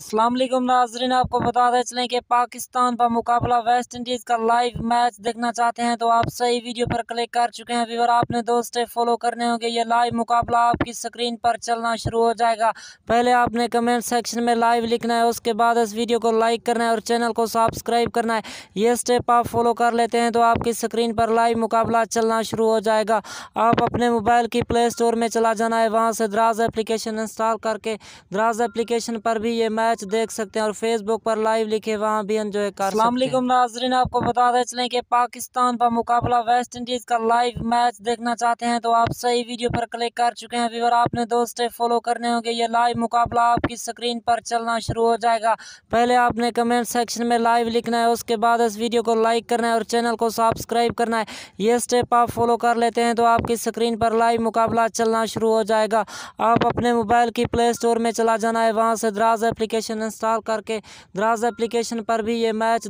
अस्सलाम नाजरीन, आपको बता दें, चलें कि पाकिस्तान पर मुकाबला वेस्ट इंडीज़ का लाइव मैच देखना चाहते हैं तो आप सही वीडियो पर क्लिक कर चुके हैं व्यूवर आपने दो स्टेप फॉलो करने होंगे, ये लाइव मुकाबला आपकी स्क्रीन पर चलना शुरू हो जाएगा। पहले आपने कमेंट सेक्शन में लाइव लिखना है, उसके बाद इस वीडियो को लाइक करना है और चैनल को सब्सक्राइब करना है, ये स्टेप आप फॉलो कर लेते हैं तो आपकी स्क्रीन पर लाइव मुकाबला चलना शुरू हो जाएगा। आप अपने मोबाइल की प्ले स्टोर में चला जाना है, वहाँ से दराज एप्लीकेशन इंस्टॉल करके दराज एप्लीकेशन पर भी ये मैच मैच देख सकते हैं और फेसबुक पर लाइव लिखे वहाँ भी एंजॉय कर सकते नाजरीन आपको बता दें चलें कि पाकिस्तान पर मुकाबला वेस्ट इंडीज़ का लाइव मैच देखना चाहते हैं तो आप सही वीडियो पर क्लिक कर चुके हैं व्यूवर आपने दो स्टेप फॉलो करने होंगे। ये लाइव मुकाबला आपकी स्क्रीन पर चलना शुरू हो जाएगा। पहले आपने कमेंट सेक्शन में लाइव लिखना है उसके बाद इस वीडियो को लाइक करना है और चैनल को सब्सक्राइब करना है। ये स्टेप आप फॉलो कर लेते हैं तो आपकी स्क्रीन पर लाइव मुकाबला चलना शुरू हो जाएगा। आप अपने मोबाइल की प्ले स्टोर में चला जाना है वहाँ से द्राज एप्लीकेशन एप्लीकेशन इंस्टॉल करके द्राज एप्लीकेशन पर भी ये मैच